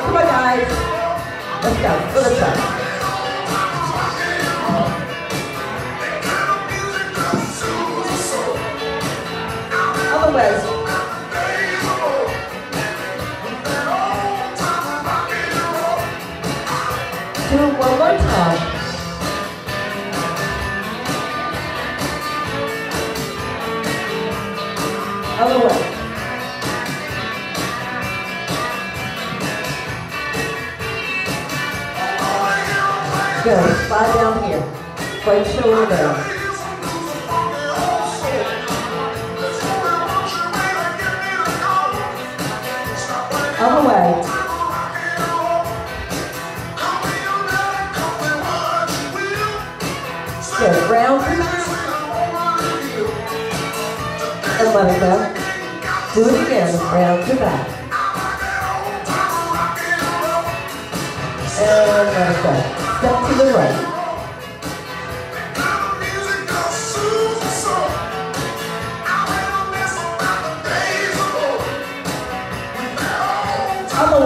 come on, guys. Let's go. For the side. Other way. Do it one more time. Other Good. Slide down here. Right shoulder down. Other way. Good. Round and let it go. Do it again. Round to back. And let it go. The right. Other.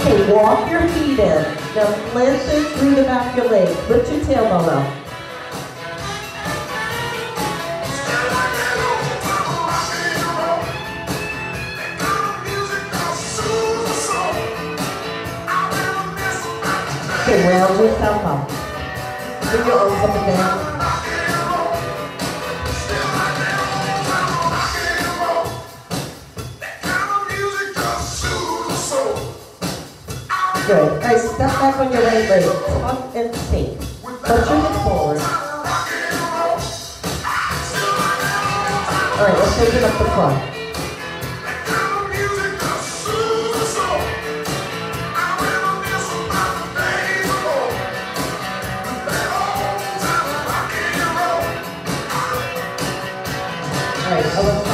Okay, walk your feet in. Now lengthen through the back of your legs. Lift your tailbone up. Yourself up. Bring your. Good. Right, step back on your right leg. Tuck and take. Put your hip forward. All right, let's take it up the front.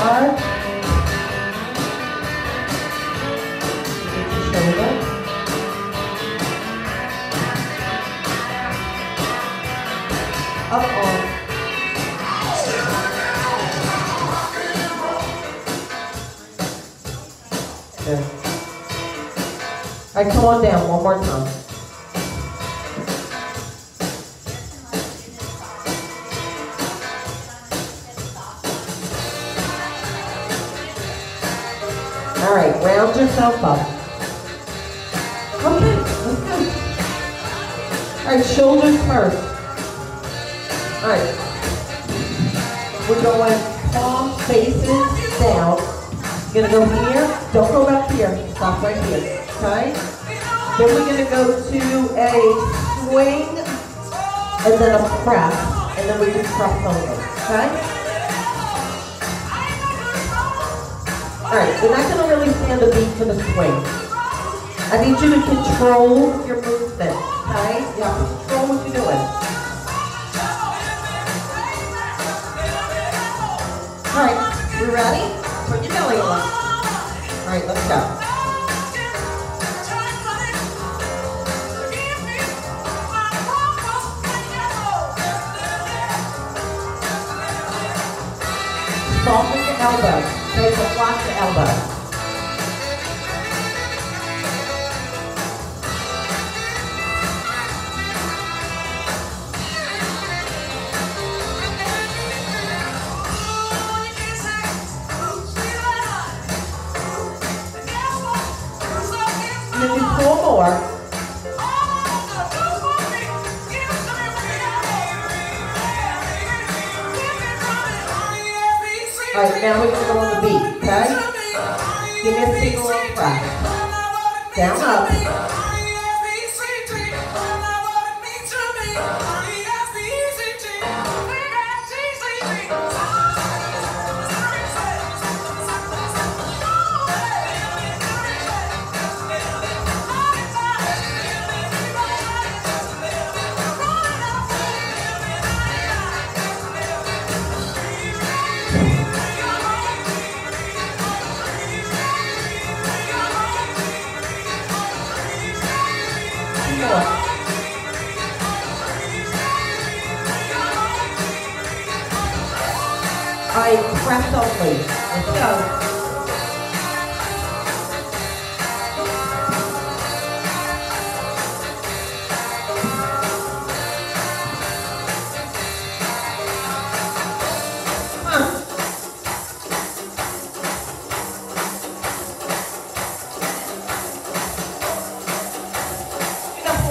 Shoulder. Up. All right, come on down one more time. Yourself up. Okay, go. All right, shoulders first. All right. We're going palm faces down. Gonna go here. Don't go back here. Stop right here. Okay? Then we're gonna go to a swing and then a press. And then we just cross over. Okay? Alright, we're not gonna really stand the beat for the swing. I need you to control your movement. Okay? To control what you're doing. All right, we ready? Put your belly on. All right, let's go. Soften your elbow. Okay,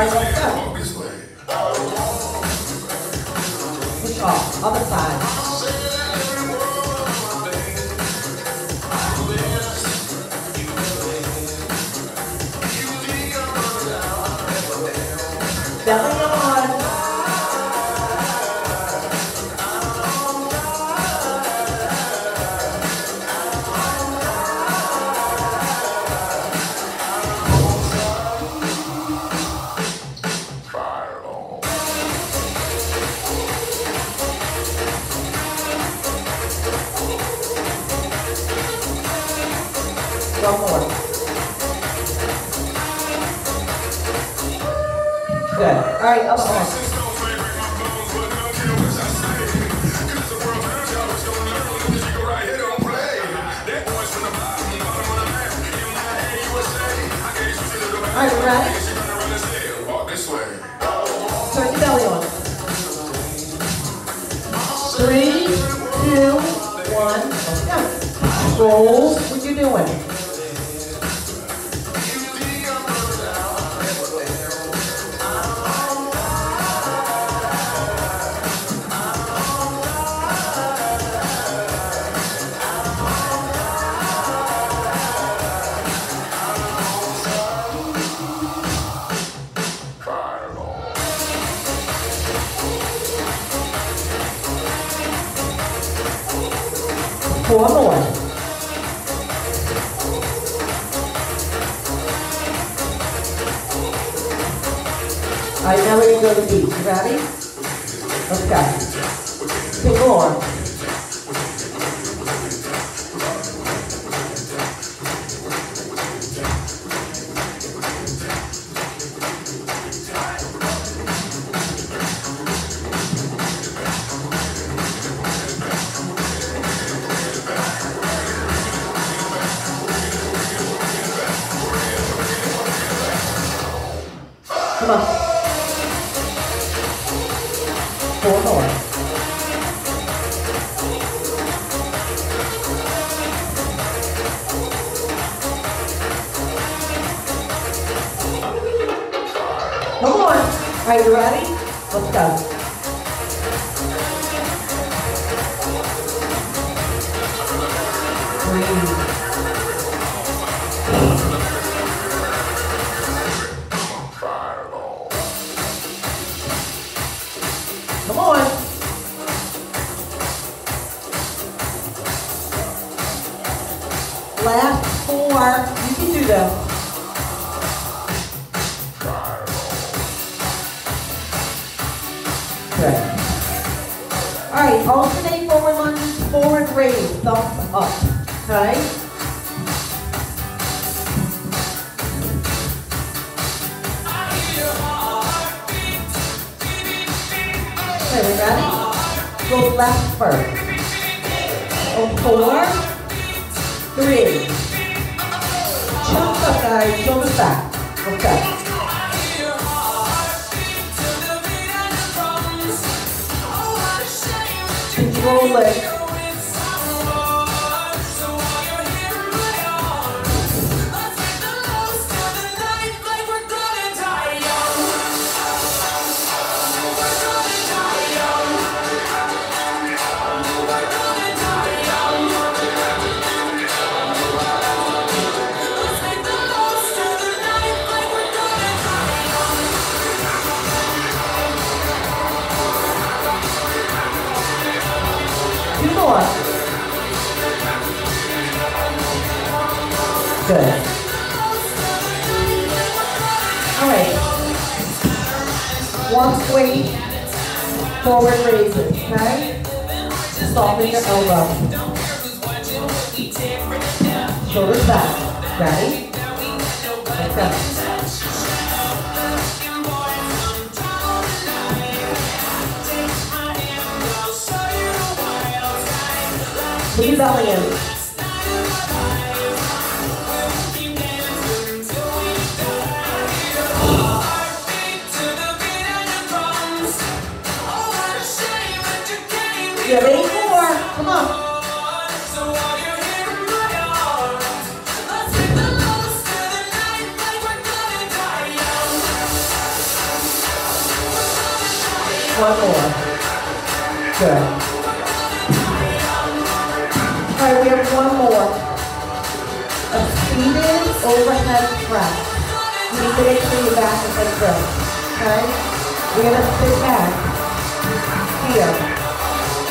아, 잘 먹자. Good. All right, alternate forward lunge, forward raise, thumbs up, okay? Okay, we ready? Go left first. On four, three. Chunk up, guys, shoulders back. Okay. Oh, it. One weight, forward raises, okay? Soften your elbow. Shoulders back. Ready? Let's go. Your belly in. Have eight more. Come on. One more. Good. All right, we have one more. A seated overhead press. You need to your back is like this. Okay? We're gonna sit back here,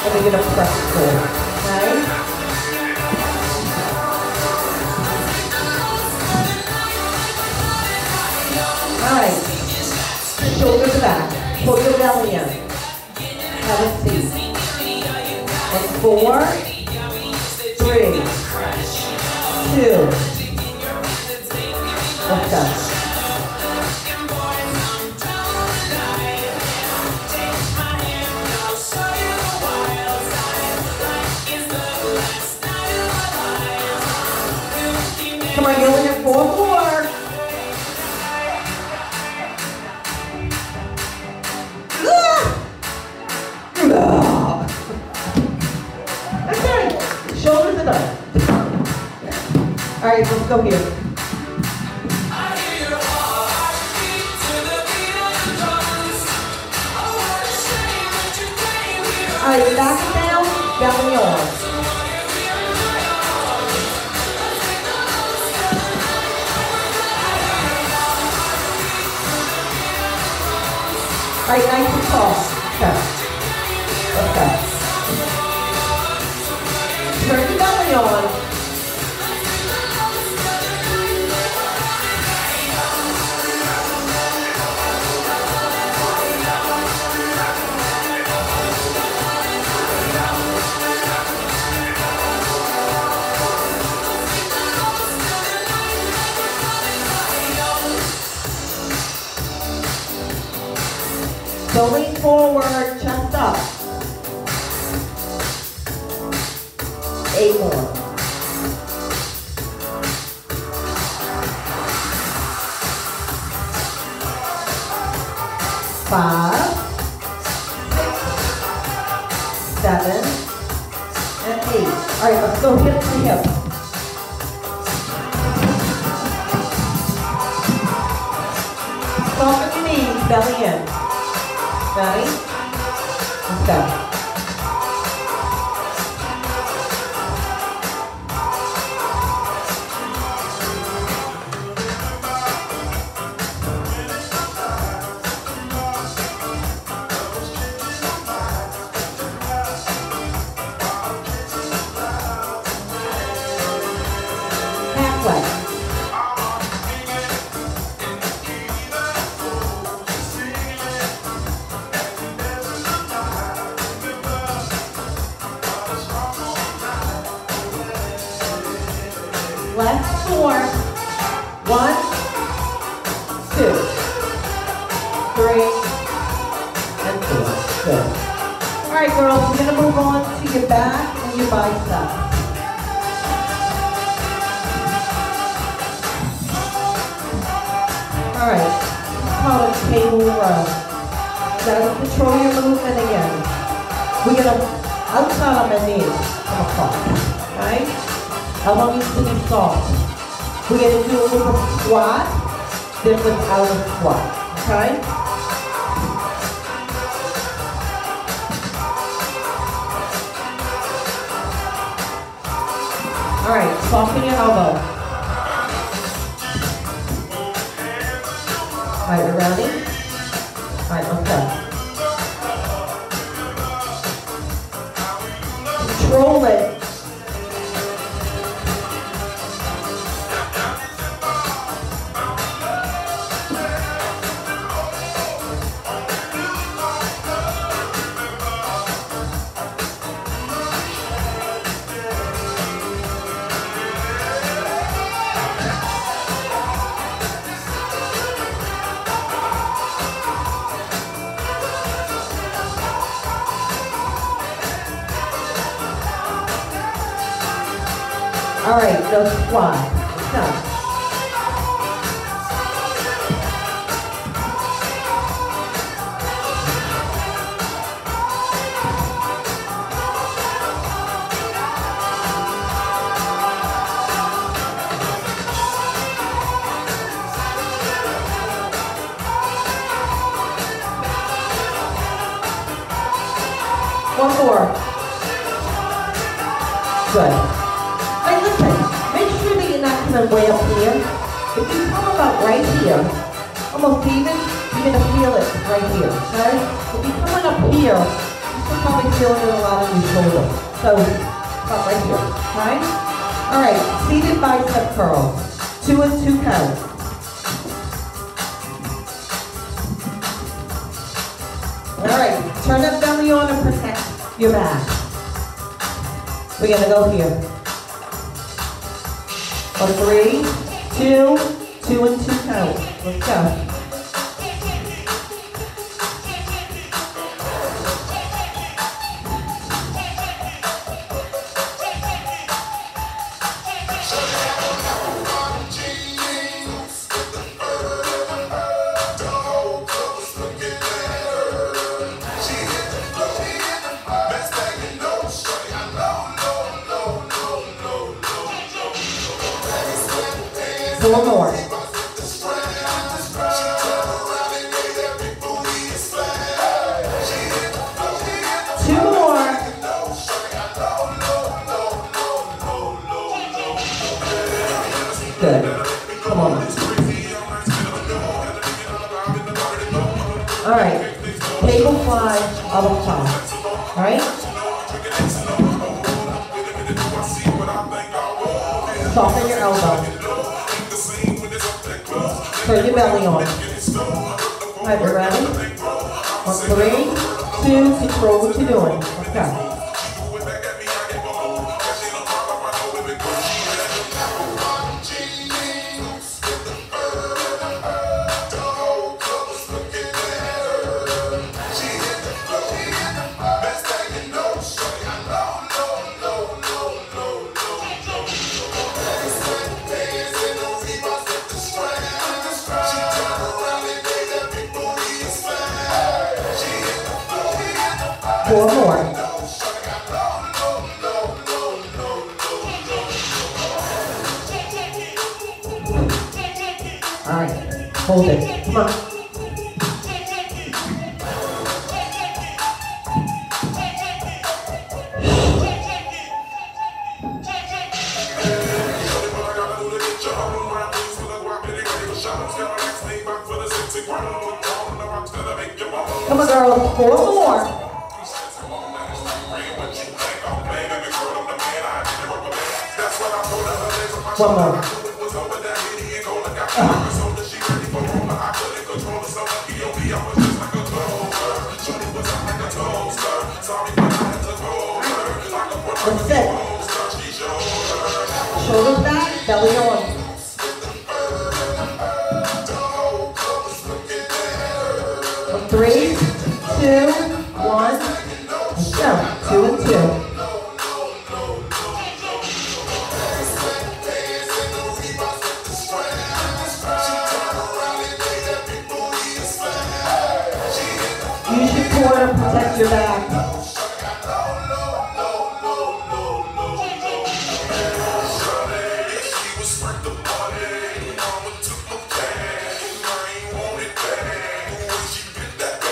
and we're gonna press forward. Okay? All right. Shoulders back. Pull your belly in. Have a seat. And four, three, two. Let's go. On, you're in four more. Okay, shoulders are done. All right, let's go here. Right, and tall. Okay. Okay. Turn the belly on. Going forward, Ready? Let's back and your biceps. All right, call it table row. Gotta control your movement again. We're gonna outside on my knees from across, okay? Elbow needs to be soft. We're gonna do a little squat, then without a squat, okay? Soften your elbow. All right, we're ready? You're coming way up here. If you come about right here, almost even, you're gonna feel it right here, okay? If you're coming up here, you should probably feel it a lot on your shoulder. So, come right here, okay? All right, seated bicep curl. Two and two count. All right, turn that belly on and protect your back. We're gonna go here. On three, two, two and two count. Let's go. Four more. All right, hold it. Come on.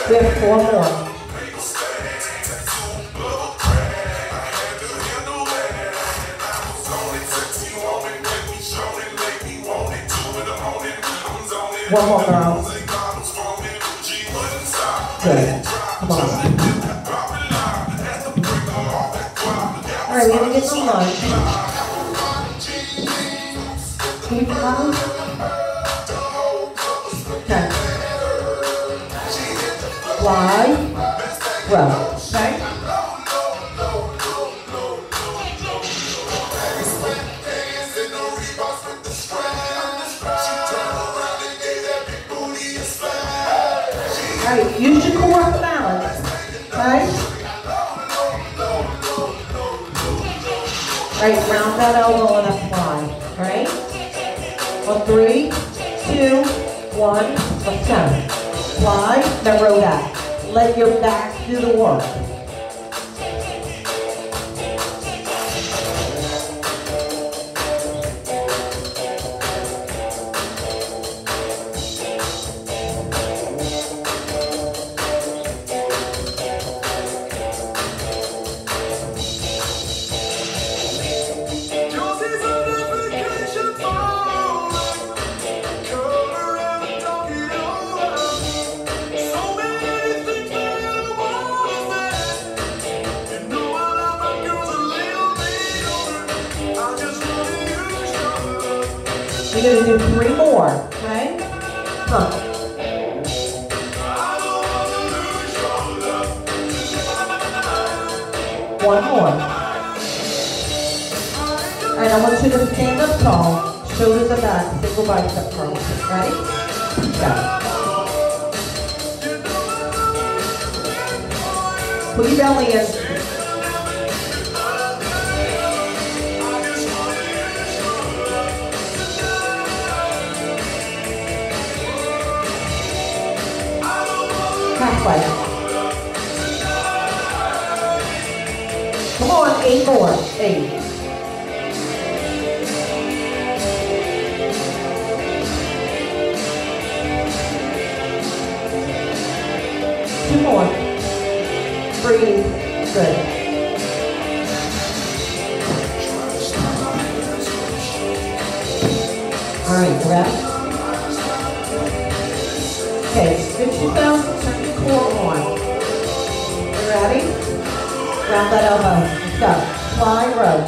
We have four more. One more, girls. Good. Come on. All right, we're gonna get some lunch. Keep on. Okay. Fly, row, right, use your core for balance? All right, round that elbow and up Your back to the work. One more. And I want you to stand up tall, shoulders are back, single bicep curls. Ready? Go. Put your belly in. Halfway. On, eight more. Eight. Two more. Breathe. Good. All right, ready? Okay, switch your belt, turn your core on. You ready? Round that elbow. Fly row.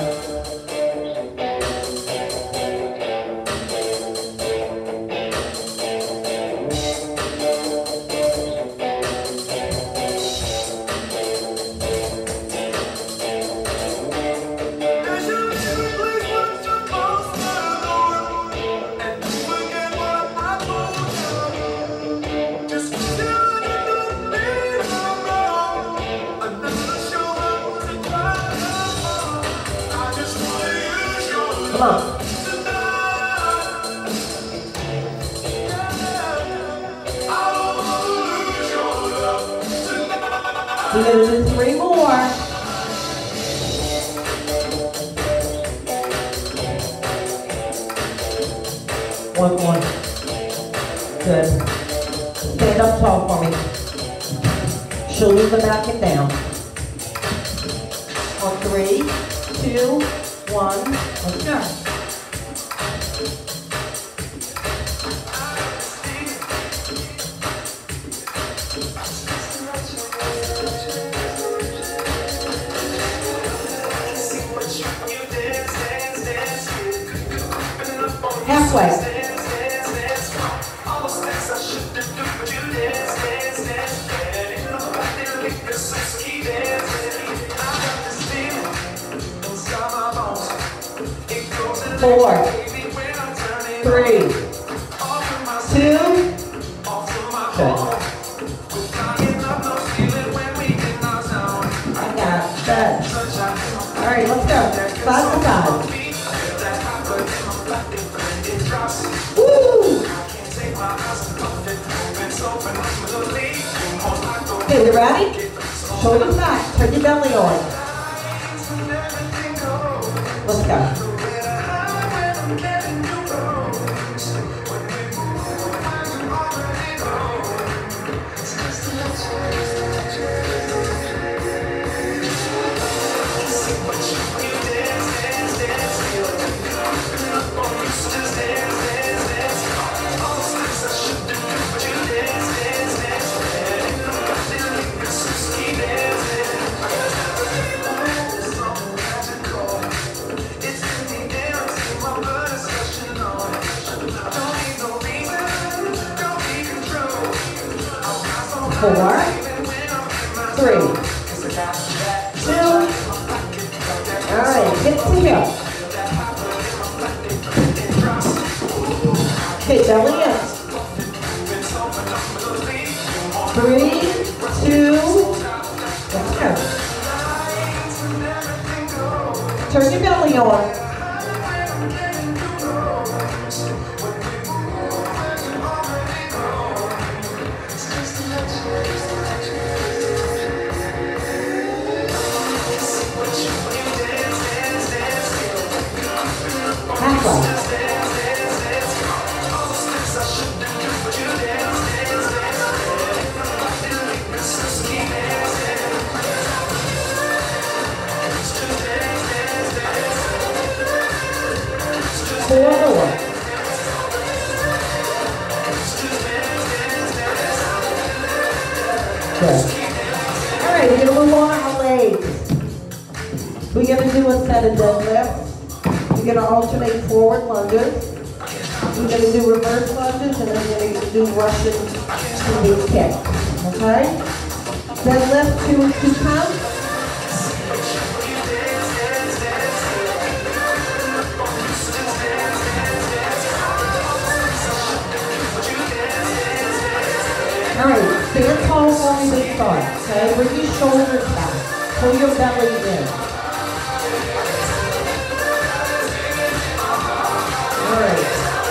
One more. Good. Stand up tall for me. Shoulders are back and down. On three, two, one, let's go. Halfway. four, three, two. All right, get to go. Okay, belly up. Three, two, let's go. Turn your belly on.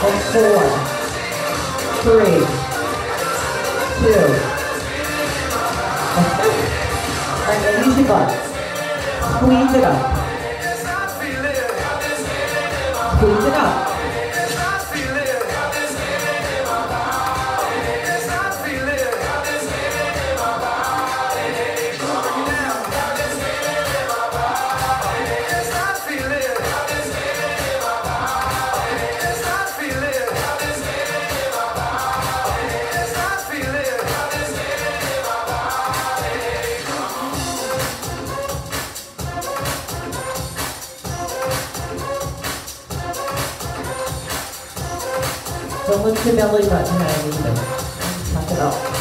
in four, three, two, and an easy button. Squeeze it up. Squeeze it up. belly button on either. Tuck it up.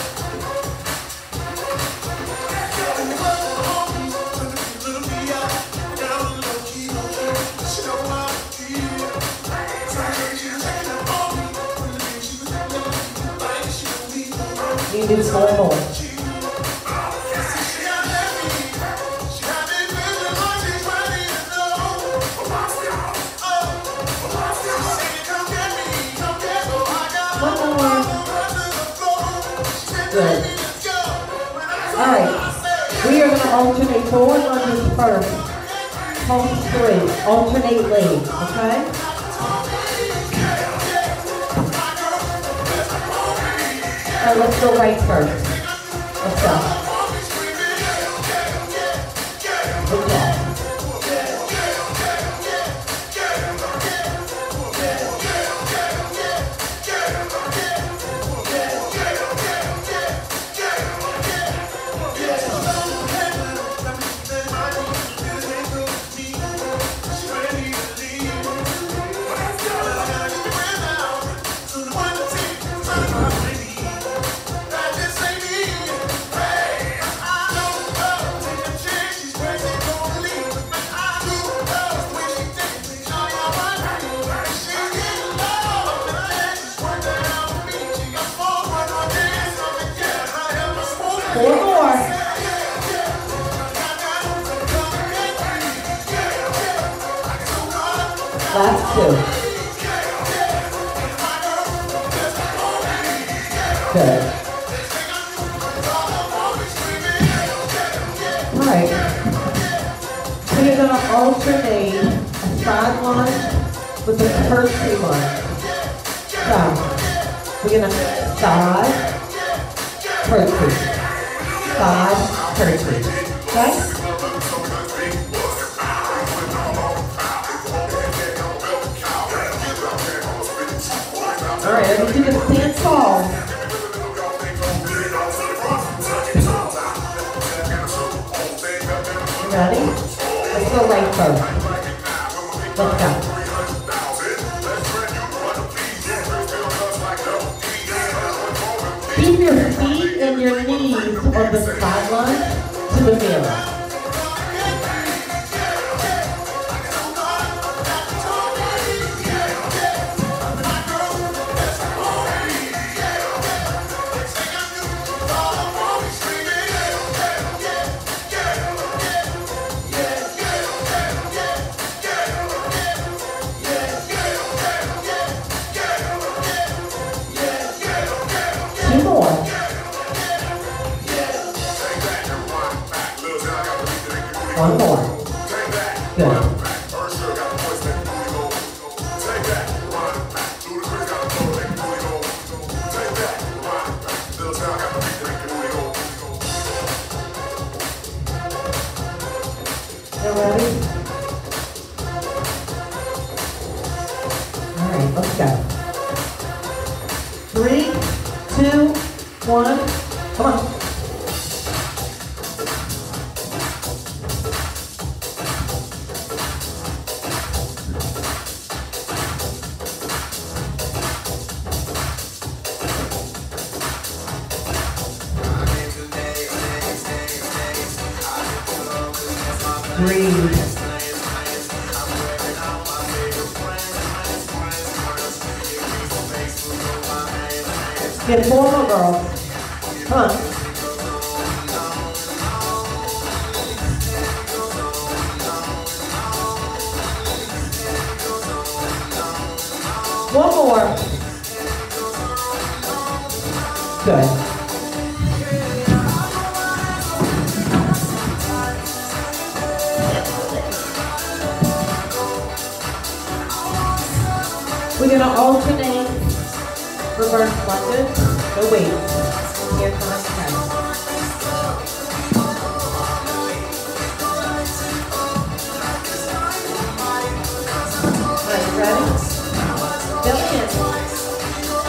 You. four on his first home three, alternate lead, okay? So let's go right first.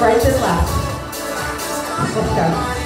Right and left. Let's go.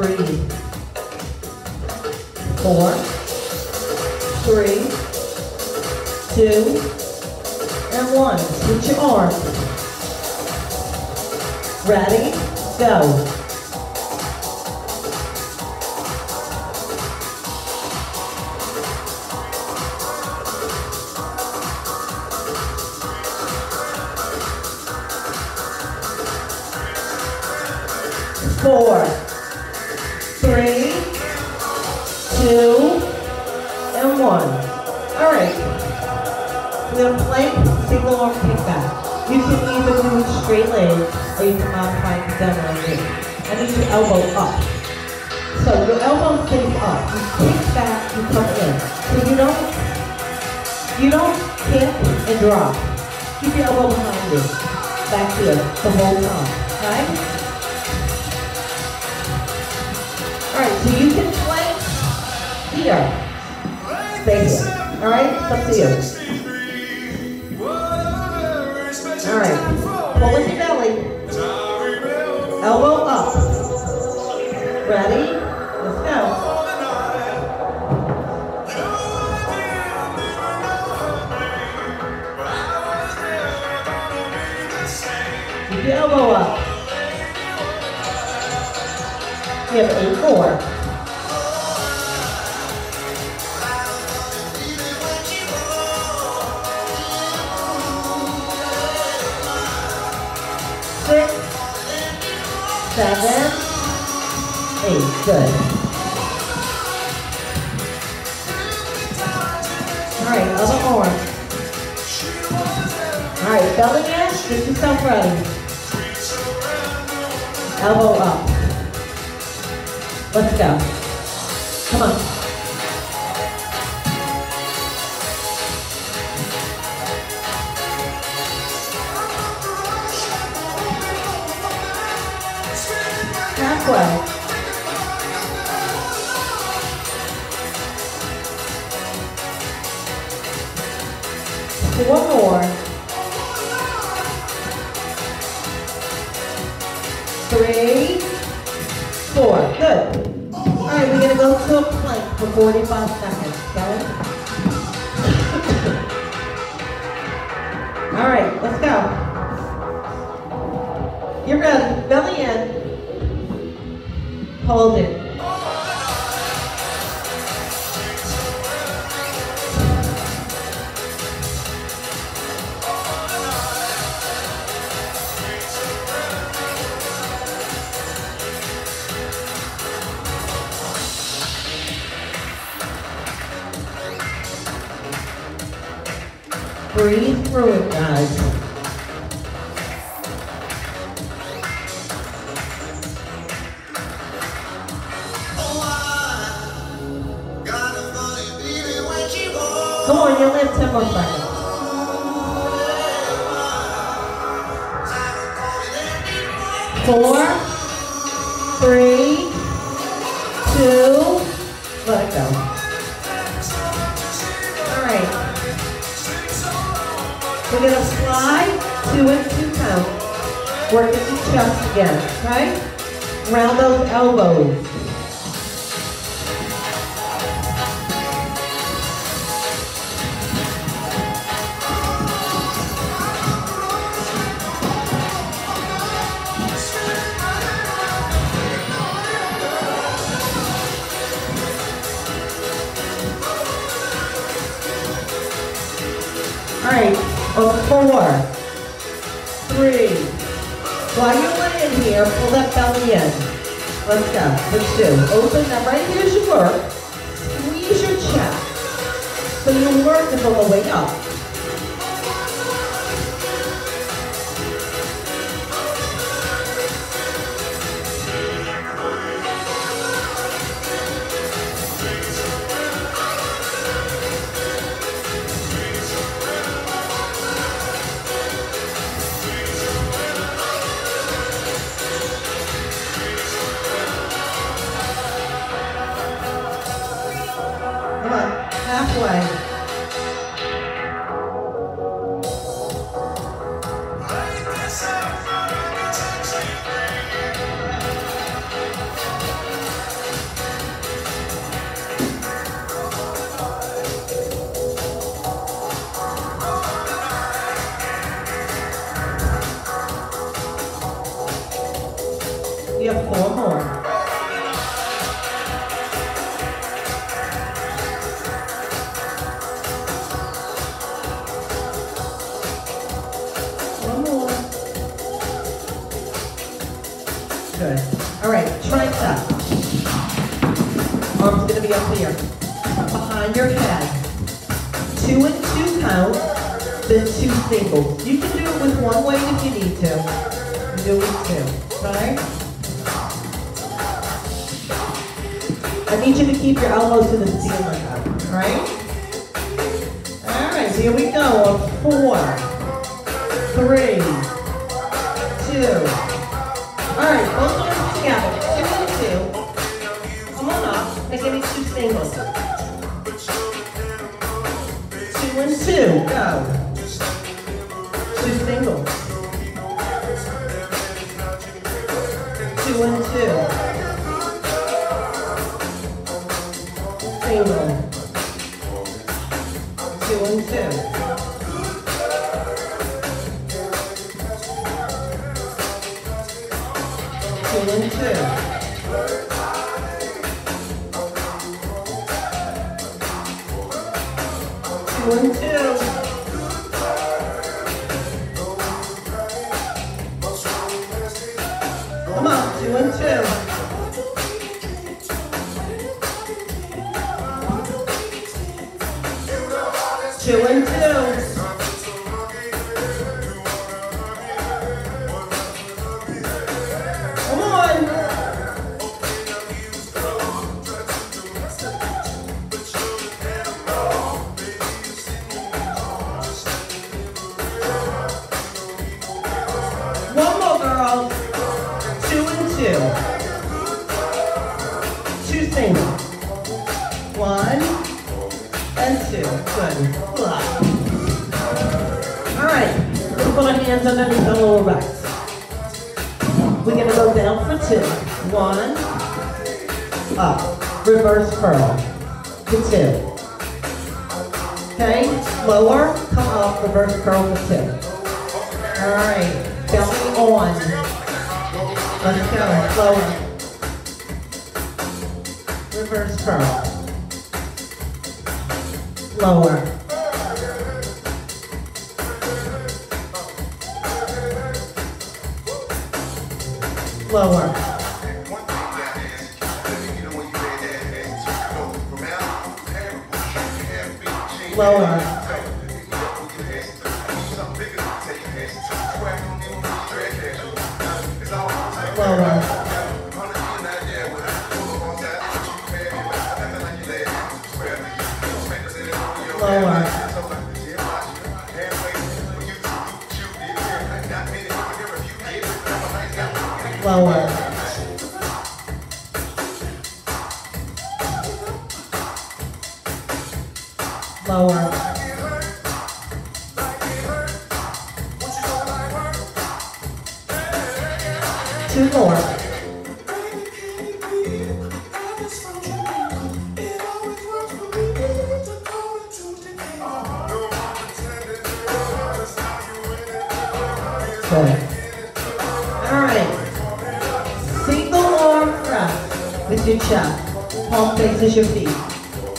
Breathe. Four, three, two, and one. Switch your arms. Ready? Go. Or you can down like this. I need your elbow up. So your elbow stays up. You kick back, you come in. So you don't, you don't kick and drop. Keep your elbow behind you. Back here the whole time. Seven, eight. Good. All right, other arm. All right, belly in, get yourself ready. Elbow up. Let's go. Come on. Halfway. One more. Three, four. Good. All right, we're gonna go to a plank for 45 seconds, two, let it go. All right. We're gonna slide two and two count. Working the chest again, okay? Round those elbows. Four, three. While you're laying here, pull that belly in. Let's go. Let's do. Open that right here's your work. Squeeze your chest. So you work the way up. Good. All right, tricep. Arms gonna be up here, behind your head. Two and two count, then two singles. You can do it with one weight if you need to. Do it two, okay? I need you to keep your elbows to the ceiling, all right? All right, here we go. Four, three, two. All right, both arms together. Two and two. Come on up give me two singles. Two and two. Go. Two. Two singles. One and two. Good. Up. All right. Let's put our hands underneath the lower right. We're gonna go down for two. One. Up. Reverse curl. To two. Okay. Lower. Come up. Reverse curl for two. All right. Belly on. Let's go. Lower. Reverse curl. Lower. Lower. Lower. Good. All right. Single arm press with your chest. Palm faces your feet.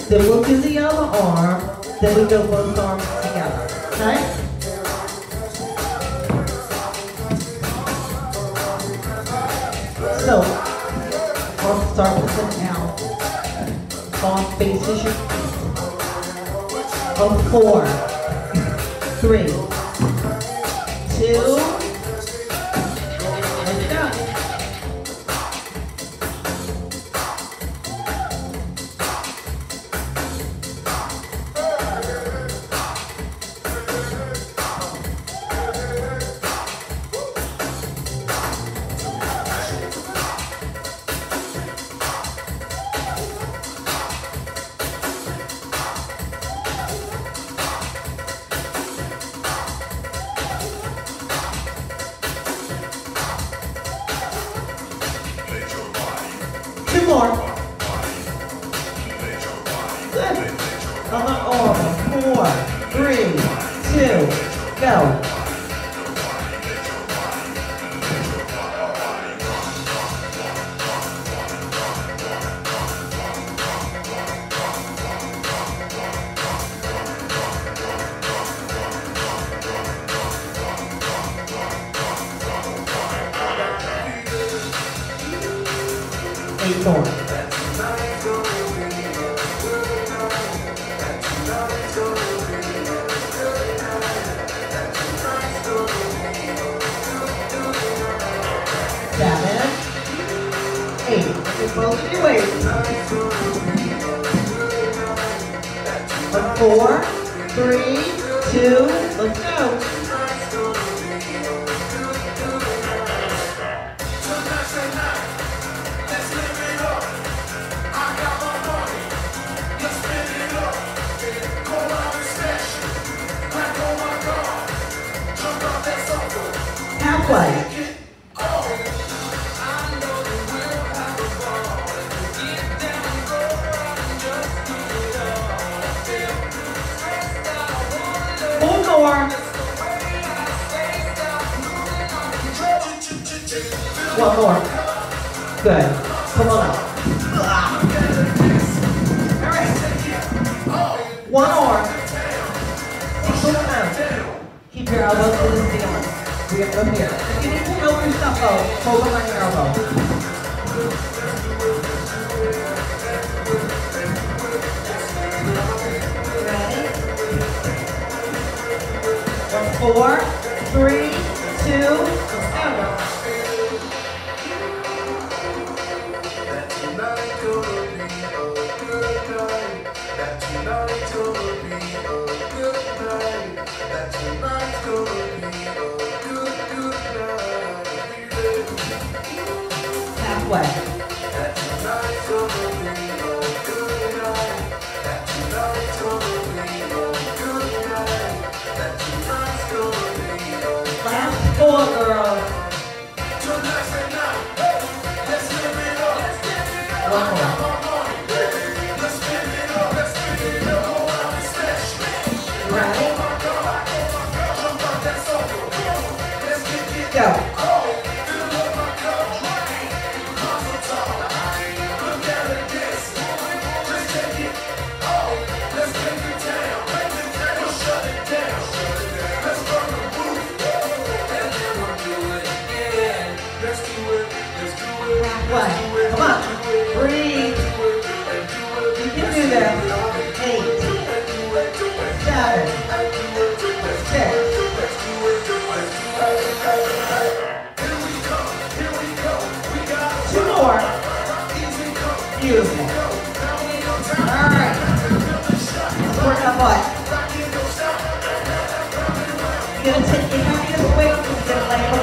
Then we'll do the other arm. Then we go both arms together. Okay? So, I'll start with an L. Palm faces your feet. On four, three, Seven, eight. Look both of your four, three, two, let's go. To the ceiling. We're gonna here. If you need to help yourself hold them on your elbow. One more.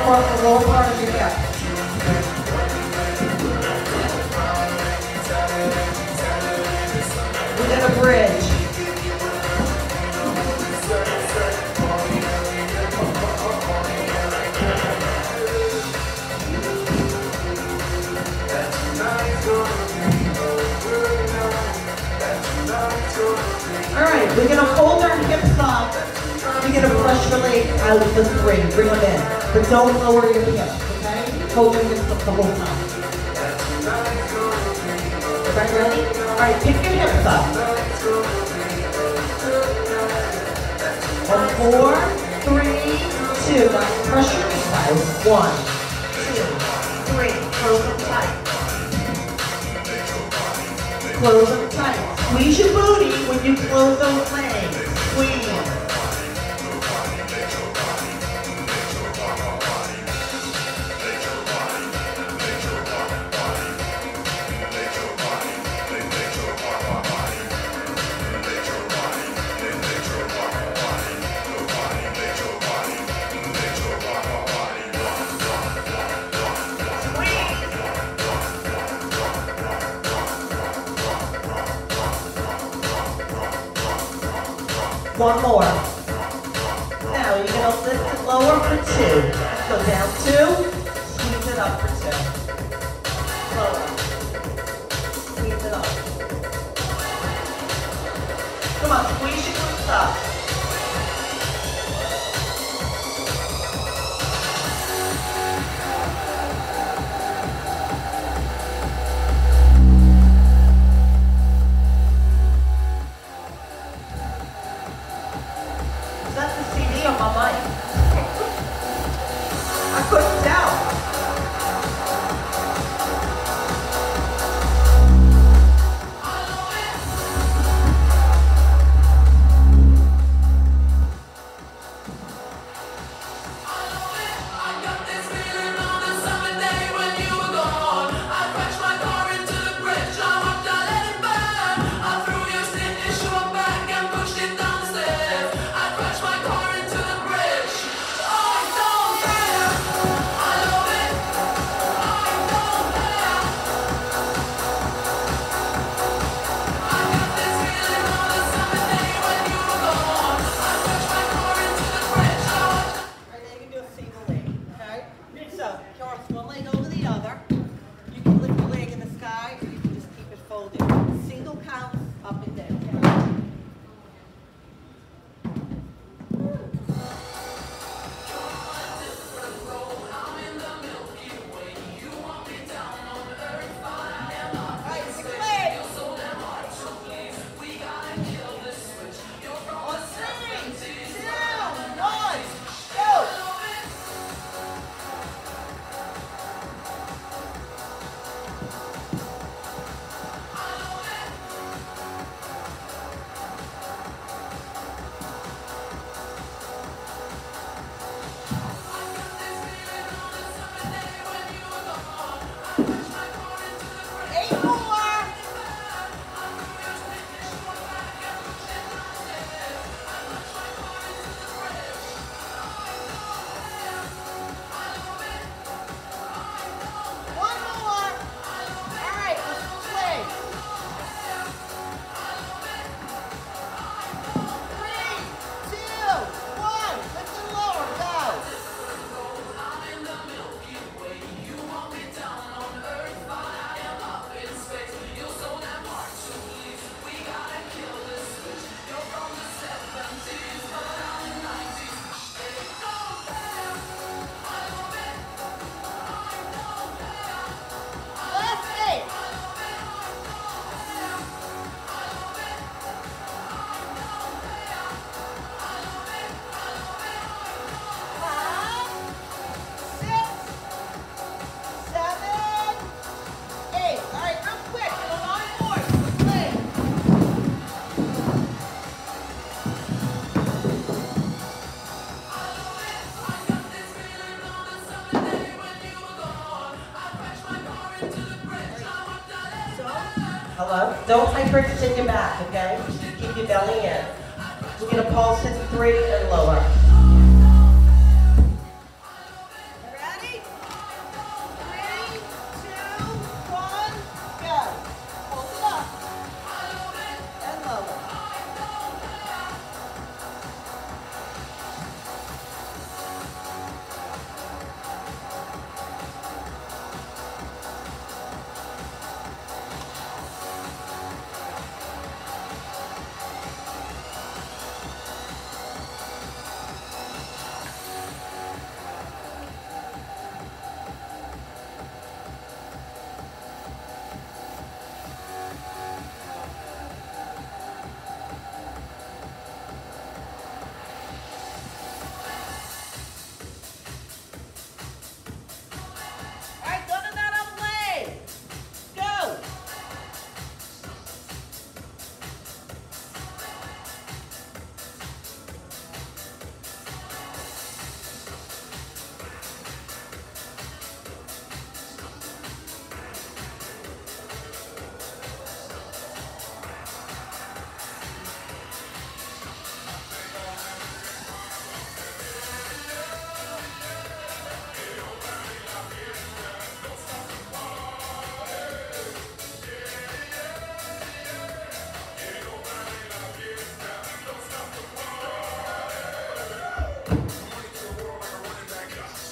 Across the lower part of your hip. We're gonna bridge. All right, we're gonna hold our hips up. We're gonna your leg out of the three, bring them in. But don't lower your hips, okay? Hold your hips up the whole time. Everybody ready? All right, pick your hips up. On four, three, two. Pressure your thighs. One, two, three. Close them tight. Close them tight. Squeeze your booty when you close those legs. Squeeze. One more. Now you're gonna lift it lower for two. Go down two,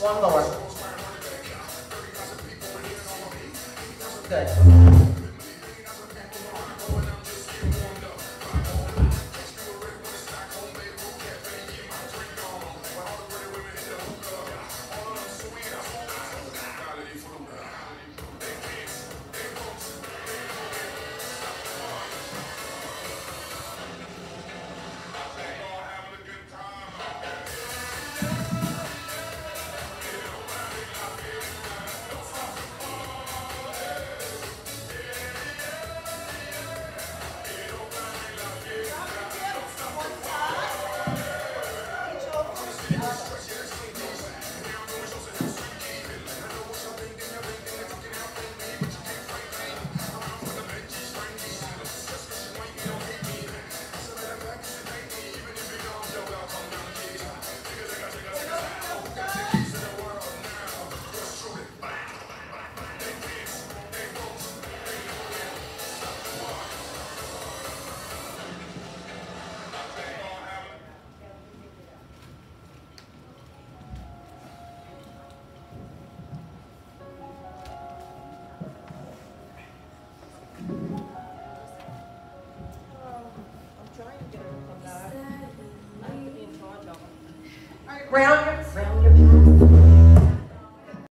One more. Good.